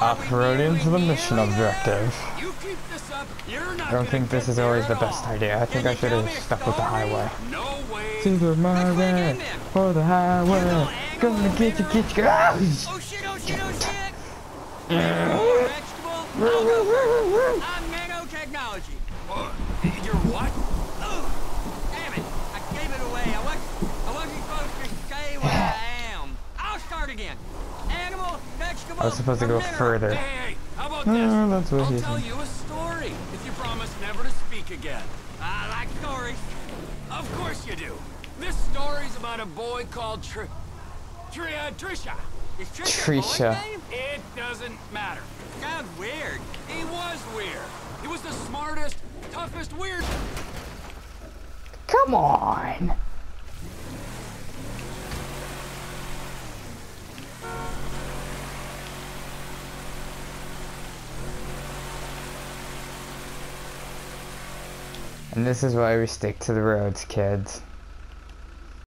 Off-road into the mission objective. You keep this up, you're not I don't think this is always the best idea. I think I should have stuck with the highway. No way. To the highway, for the highway, gonna get you, get you, ah! Oh shit, oh shit, oh shit! I'm nanotechnology. You're what? Oh, damn it. I gave it away. I wasn't, I wasn't supposed to say what I am. I'll start again. Animal, vegetable, I was supposed to go or further. Hey, how about No, this? that's what I'll he tell said. you a story if you promise never to speak again. I like stories. Of course you do. This story's about a boy called Tr... Tr... Uh, Trisha. Is Trisha a boy's Trisha. name? It doesn't matter. Sounds weird. He was weird. He was the smartest, toughest weird... Come on! And this is why we stick to the roads, kids.